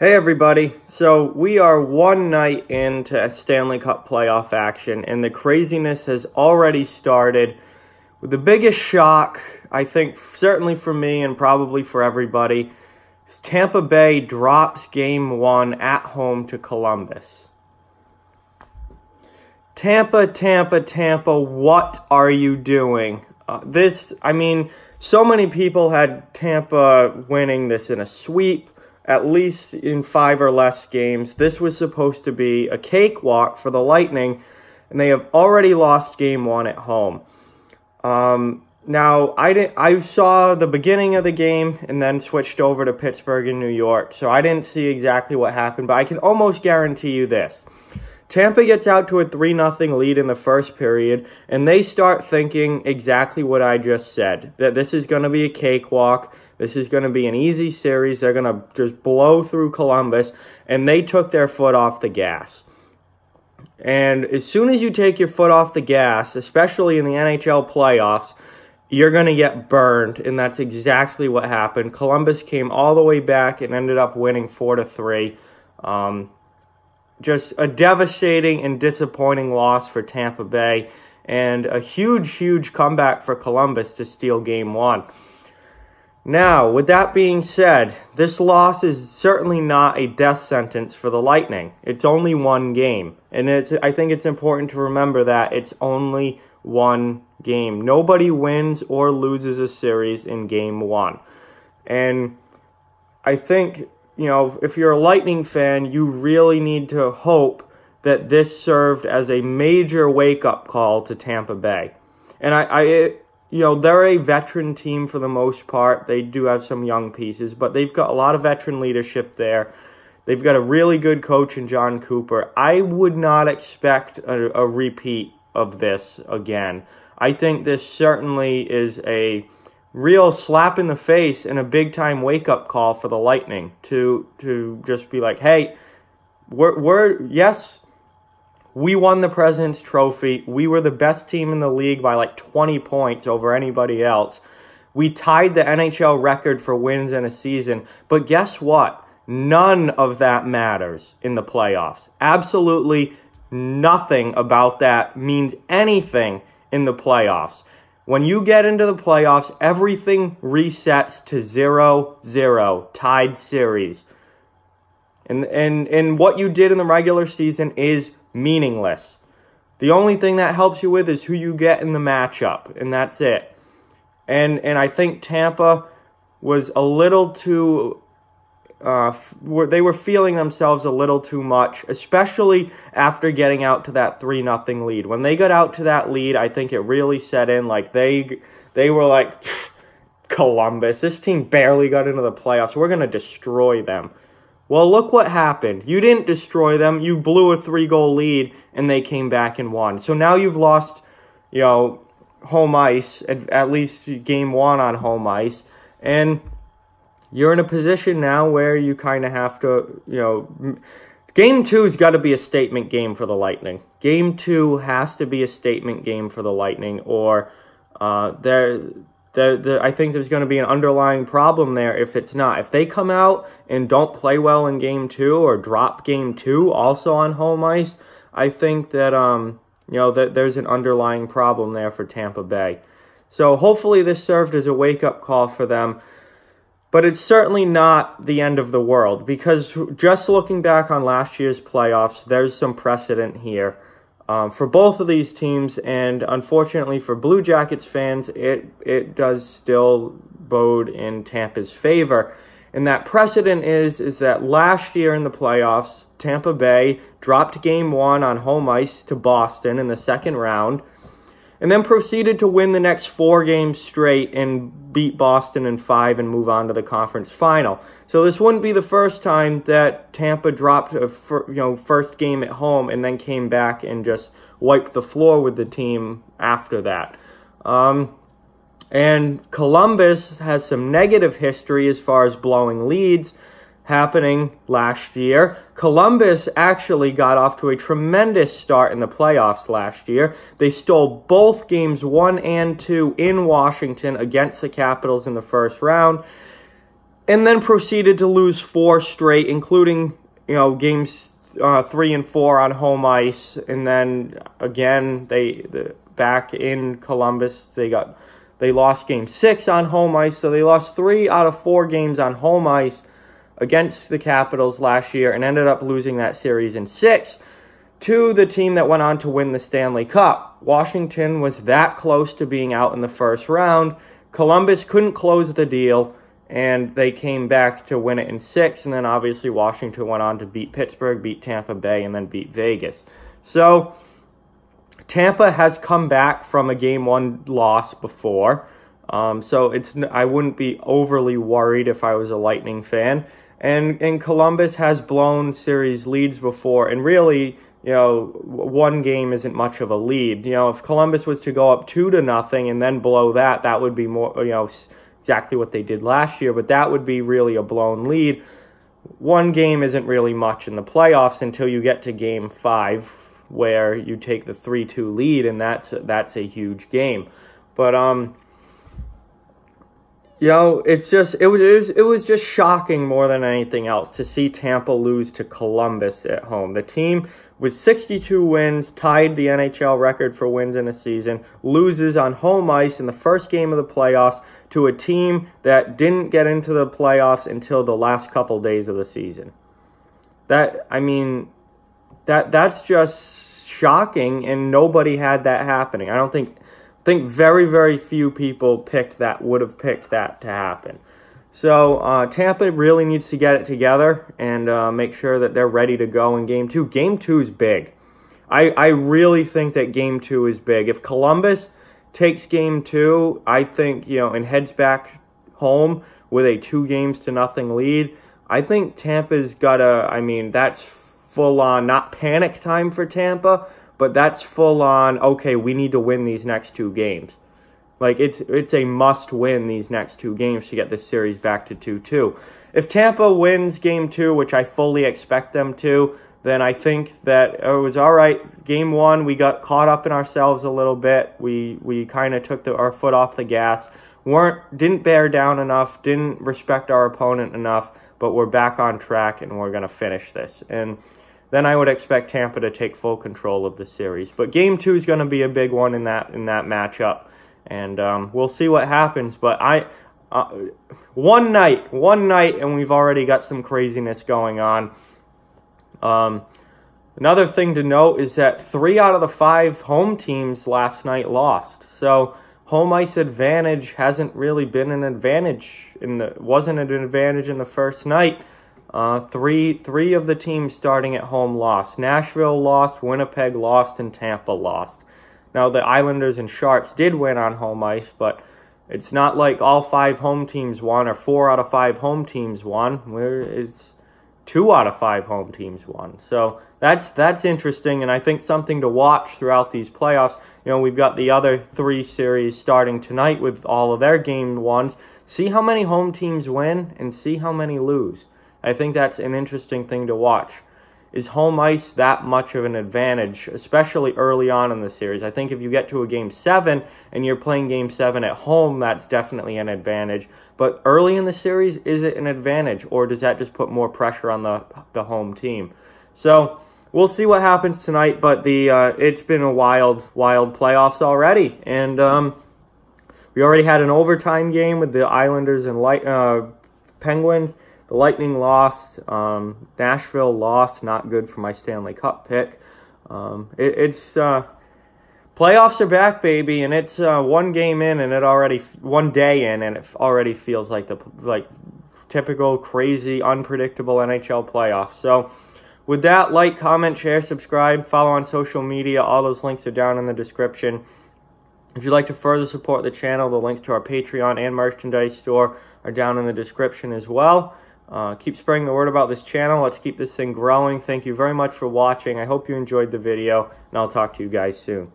Hey everybody, so we are one night into Stanley Cup playoff action and the craziness has already started with the biggest shock, I think certainly for me and probably for everybody, is Tampa Bay drops game one at home to Columbus. Tampa, Tampa, Tampa, what are you doing? Uh, this, I mean, so many people had Tampa winning this in a sweep at least in five or less games. This was supposed to be a cakewalk for the Lightning, and they have already lost game one at home. Um, now, I didn't. I saw the beginning of the game and then switched over to Pittsburgh and New York, so I didn't see exactly what happened, but I can almost guarantee you this. Tampa gets out to a 3 0 lead in the first period, and they start thinking exactly what I just said that this is going to be a cakewalk. This is going to be an easy series. They're going to just blow through Columbus, and they took their foot off the gas. And as soon as you take your foot off the gas, especially in the NHL playoffs, you're going to get burned, and that's exactly what happened. Columbus came all the way back and ended up winning 4 to 3. Um, just a devastating and disappointing loss for Tampa Bay, and a huge, huge comeback for Columbus to steal game one. Now, with that being said, this loss is certainly not a death sentence for the Lightning. It's only one game. And it's, I think it's important to remember that it's only one game. Nobody wins or loses a series in game one. And I think, you know, if you're a Lightning fan, you really need to hope that this served as a major wake-up call to Tampa Bay. And I, I you know, they're a veteran team for the most part. They do have some young pieces, but they've got a lot of veteran leadership there. They've got a really good coach in Jon Cooper. I would not expect a, a repeat of this again. I think this certainly is a real slap in the face and a big time wake up call for the Lightning to to just be like, hey, we're we're yes, we won the President's Trophy. We were the best team in the league by like 20 points over anybody else. We tied the NHL record for wins in a season. But guess what? None of that matters in the playoffs. Absolutely nothing about that means anything in the playoffs. When you get into the playoffs, everything resets to 0-0, tied series. And, and, and what you did in the regular season is meaningless. The only thing that helps you with is who you get in the matchup, and that's it. And and I think Tampa was a little too uh, they were feeling themselves a little too much, especially after getting out to that 3 nothing lead. When they got out to that lead, I think it really set in like they they were like Columbus, this team barely got into the playoffs. We're going to destroy them. Well, look what happened. You didn't destroy them. You blew a three-goal lead, and they came back and won. So now you've lost, you know, home ice, at, at least game one on home ice, and you're in a position now where you kind of have to, you know, game two's got to be a statement game for the Lightning. Game two has to be a statement game for the Lightning, or uh, there the, the, I think there's going to be an underlying problem there if it's not. If they come out and don't play well in game two or drop game two also on home ice, I think that, um, you know, that there's an underlying problem there for Tampa Bay. So hopefully this served as a wake-up call for them. But it's certainly not the end of the world because just looking back on last year's playoffs, there's some precedent here um, for both of these teams. And unfortunately for Blue Jackets fans, it, it does still bode in Tampa's favor. And that precedent is, is that last year in the playoffs, Tampa Bay dropped game one on home ice to Boston in the second round and then proceeded to win the next four games straight and beat Boston in five and move on to the conference final. So this wouldn't be the first time that Tampa dropped a you know first game at home and then came back and just wiped the floor with the team after that. Um, and Columbus has some negative history as far as blowing leads happening last year. Columbus actually got off to a tremendous start in the playoffs last year. They stole both games one and two in Washington against the Capitals in the first round. and then proceeded to lose four straight, including, you know, games uh, three and four on home ice. And then again, they, the, back in Columbus, they got, they lost game six on home ice. So they lost three out of four games on home ice against the Capitals last year and ended up losing that series in six to the team that went on to win the Stanley Cup. Washington was that close to being out in the first round. Columbus couldn't close the deal, and they came back to win it in six. And then obviously Washington went on to beat Pittsburgh, beat Tampa Bay, and then beat Vegas. So Tampa has come back from a game one loss before. Um, so it's I wouldn't be overly worried if I was a Lightning fan. And and Columbus has blown series leads before, and really you know, one game isn't much of a lead. You know, if Columbus was to go up two to nothing and then blow that, that would be more, you know, exactly what they did last year, but that would be really a blown lead. One game isn't really much in the playoffs until you get to game five, where you take the 3 2 lead, and that's, that's a huge game. But, um, you know, it's just it was, it was it was just shocking more than anything else to see Tampa lose to Columbus at home. The team with 62 wins, tied the NHL record for wins in a season, loses on home ice in the first game of the playoffs to a team that didn't get into the playoffs until the last couple days of the season. That I mean, that that's just shocking, and nobody had that happening. I don't think think very very few people picked that would have picked that to happen. So uh, Tampa really needs to get it together and uh, make sure that they're ready to go in game two. Game two is big. I, I really think that game two is big. If Columbus takes game two, I think, you know, and heads back home with a two games to nothing lead, I think Tampa's got a, I mean, that's full on, not panic time for Tampa, but that's full on, okay, we need to win these next two games. Like it's it's a must win these next two games to get this series back to 2-2. If Tampa wins game 2, which I fully expect them to, then I think that it was all right. Game 1, we got caught up in ourselves a little bit. We we kind of took the, our foot off the gas. weren't didn't bear down enough, didn't respect our opponent enough, but we're back on track and we're going to finish this. And then I would expect Tampa to take full control of the series. But game 2 is going to be a big one in that in that matchup and um, we'll see what happens. But I, uh, one night, one night, and we've already got some craziness going on. Um, another thing to note is that three out of the five home teams last night lost. So home ice advantage hasn't really been an advantage in the wasn't an advantage in the first night. Uh, three three of the teams starting at home lost. Nashville lost, Winnipeg lost, and Tampa lost. Now, the Islanders and Sharks did win on home ice, but it's not like all five home teams won or four out of five home teams won. Where it's two out of five home teams won. So that's that's interesting, and I think something to watch throughout these playoffs. You know, we've got the other three series starting tonight with all of their game ones. See how many home teams win and see how many lose. I think that's an interesting thing to watch is home ice that much of an advantage, especially early on in the series? I think if you get to a game seven and you're playing game seven at home, that's definitely an advantage. But early in the series, is it an advantage or does that just put more pressure on the, the home team? So we'll see what happens tonight, but the uh, it's been a wild, wild playoffs already. And um, we already had an overtime game with the Islanders and Light, uh, Penguins. The Lightning lost. Um, Nashville lost. Not good for my Stanley Cup pick. Um, it, it's uh, playoffs are back, baby, and it's uh, one game in, and it already one day in, and it already feels like the like typical crazy, unpredictable NHL playoffs. So. With that, like, comment, share, subscribe, follow on social media. All those links are down in the description. If you'd like to further support the channel, the links to our Patreon and merchandise store are down in the description as well. Uh, keep spreading the word about this channel. Let's keep this thing growing. Thank you very much for watching. I hope you enjoyed the video, and I'll talk to you guys soon.